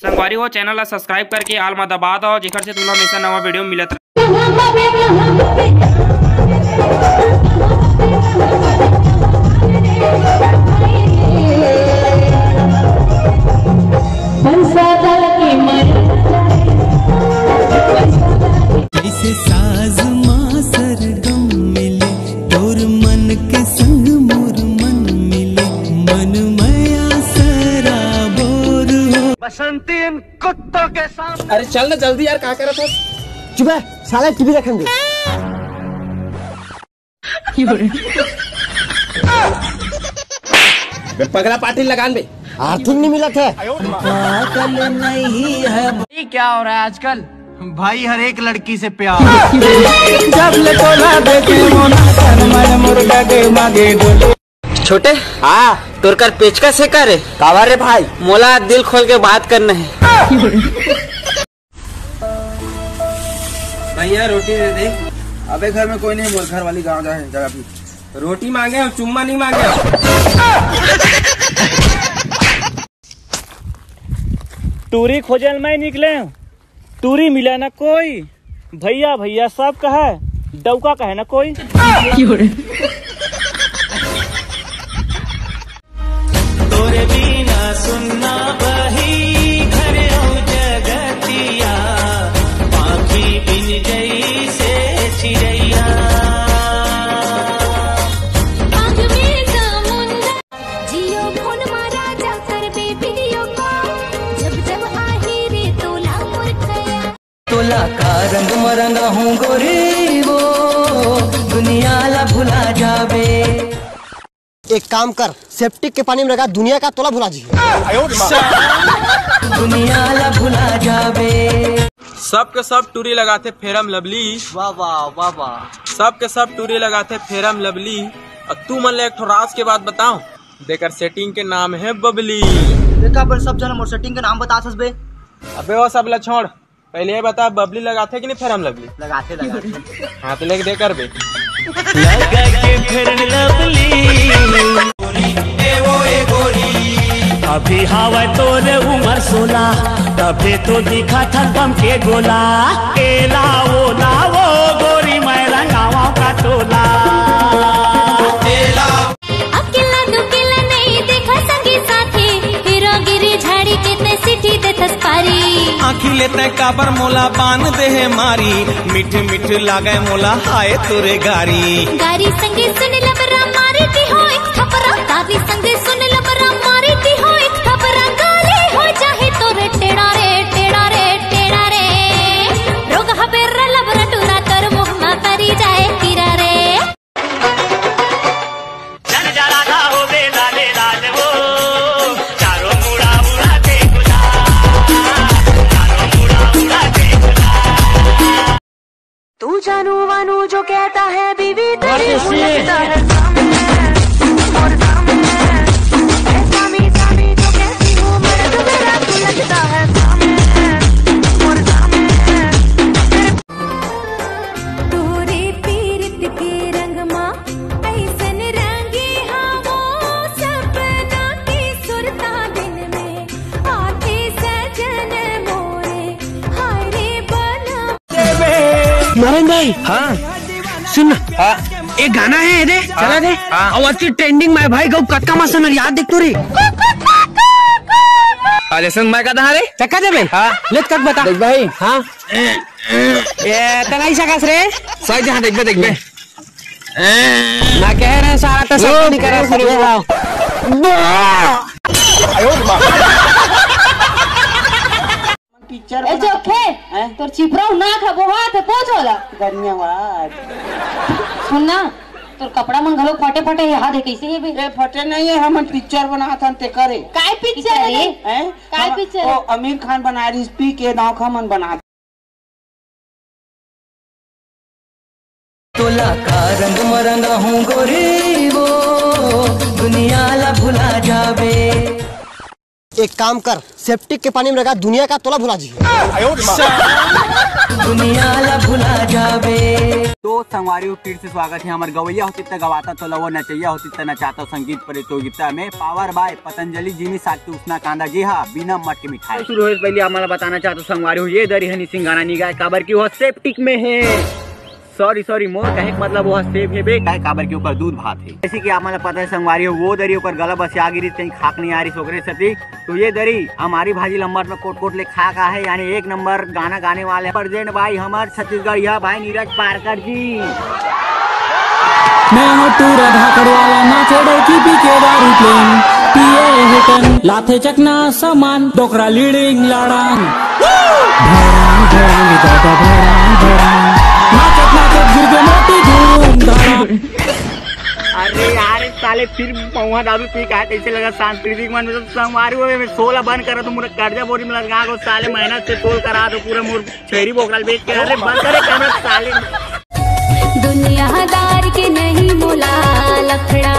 संगवारी हो, चैनल ला सब्सक्राइब करके आल मा दबा दो जेकर से तुमला हमेशा नवा वीडियो मिलत साज माँ सरगम मिले तोर मन हो अरे चल ना जल्दी यार कहा करा था? चुप है साला टीवी रखेंगे बे पगला पाटिल लगान बे। आर्थिक नहीं मिला था। पागल नहीं है। क्या हो रहा है आजकल? भाई हर एक लड़की से प्यार। छोटे? हाँ। तोर कर पेचका से करे कावा रे भाई। मोला दिल खोल के बात करना है। भैया रोटी दे दे। अबे घर में कोई नहीं बोल घर वाली गाँव जाए जगह भी रोटी मांगे और चुम्मा नहीं मांगे? टूरी खोजल में निकले टूरी मिला ना कोई। भैया भैया सब कहे डौका कहे ना कोई? तोला का रंग मरंगा हूँ गोरी वो दुनिया ला भुला जावे। एक काम कर सेप्टिक के पानी में लगा दुनिया का तोला भुला जी। दुनिया ला भुला जावे। सब के सब टूरी लगाते फेरम लवली। वाह वाह वाह वाह। सब के सब टूरी लगाते फेरम लवली। और तू मन ले एक ठो राज के बात बताओ देकर सेटिंग के नाम है बबली। देखा पर सब जन मोर सेटिंग का नाम बता सस बे अबे वो सब ला छोड़। पहले ये बता बबली लगाते कि नहीं फेरम लवली? लगाते लगाते। हाँ तो लेके दे कर बे लगा के फिर अभी हवा तोरे उम्र सोला तभी तो दिखा था दम के गोला। एला ओला वो गोरी मैं रंगावा का टोला। काबर मोला बाँध दे है मारी। मिठ मिठ लागे मोला, हाय तुरे गारी। गारी संगीत सुन जानू वानू जो कहता है बीवी तेरी लगता है। नारायण भाई हाँ। सुन हाँ। एक गाना है रे चला दे। और अच्छी ट्रेंडिंग में भाई गौ कटका मासन याद देख तो रे अरे सुन मैं कहा रे? चक्का दे बे हाँ। लेट कट बता। देख भाई। हाँ। ये तनाई सकस रे। सही जहाँ देख बे देख बे। ना कह रहे सारा तो सब नहीं कर शुरू ए जोखे तोर चिपरा ना खबो हाथ पोछ होला धन्यवाद सुनना तोर कपड़ा मन घलो फटे फटे याद है कैसे ये बे ए फटे नहीं है हम पिक्चर बना था ते करे काय पिक्चर है हैं काय पिक्चर? ओ आमिर खान बना रही पी के का मन बना तोला का रंग मरंगा हूँ गोरी वो दुनिया ला भुला जावे। एक काम कर सेप्टिक के पानी में लगा दुनिया का तोला भुला जी दुनिया ला भुला जावे। तो संगवारी फिर से स्वागत है हमारे गवैया होती त गवाता तो लवो नचैया होती त नचाता संगीत प्रतियोगिता में। पावर बाय पतंजलि जिमी साक्ति उसना कांदा। जी हाँ बिना मट के मिठाई शुरू हो पहले हमारा बताना चाहता हूँ संगवारी हो ये दरी हनी सिंह गाना निगाह काबर की वो सेप्टिक में है? सॉरी सॉरी मोर कहे मतलब वो सेफ़ है बे काहे काबर के ऊपर दूध भात है। जैसे कि हमारा पता है संगवारी हो वो दरी ऊपर गला बस आ गिरी कहीं खाक नहीं आ रही सोकरे सती। तो ये दरी हमारी भाजी लंबर में कोट कोट ले खा का है यानी एक नंबर गाना गाने वाले प्रेजेंट भाई हमारे छत्तीसगढ़ यह भाई नीरज पारकर जी। मैं हूँ टूरा धाकड़ वाला ना चढ़े की पी के दारू प्लेन पिए हिटन लाथे चकना सामान डोकरा लीडिंग लाड़ांग। साले फिर पौवा दारू पी का ऐसे लगा सांस्कृतिक मन में सोमवार हुए सोलह बंद करा तो मुझे कर्जा बोरी में लगा को साले मेहनत से तोल करा दो, पूरा मोर छेरी बोकराल बेच के अरे बंद करे कैमरा, साले। दुनियादार के नहीं बोला लफड़ा